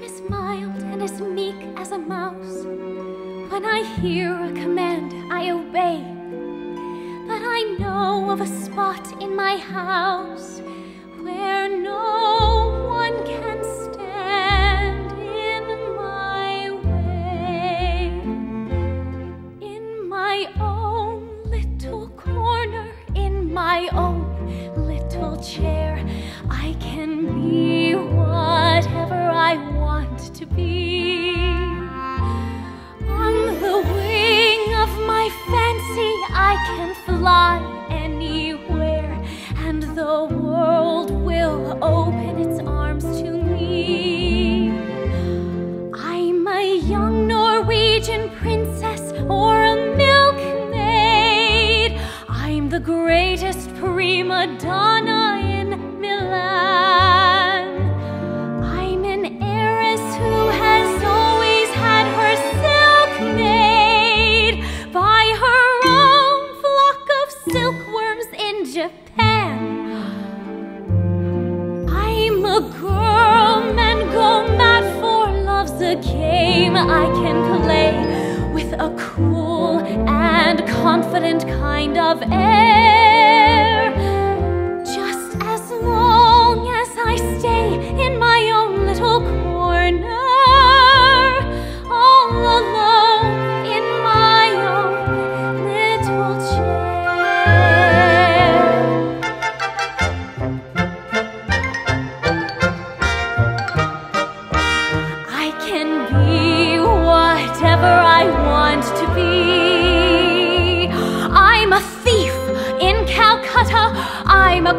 I'm as mild and as meek as a mouse. When I hear a command, I obey. But I know of a spot in my house where no one can stand in my way. In my own little corner, in my own little chair, fancy, I can fly anywhere, and the world will open its arms to me. I'm a young Norwegian princess or a milkmaid. I'm the greatest prima donna a girl, men go mad for love's a game I can play with a cool and confident kind of air. Just as long as I stay in my own little corner, all alone in my own little chair. I'm a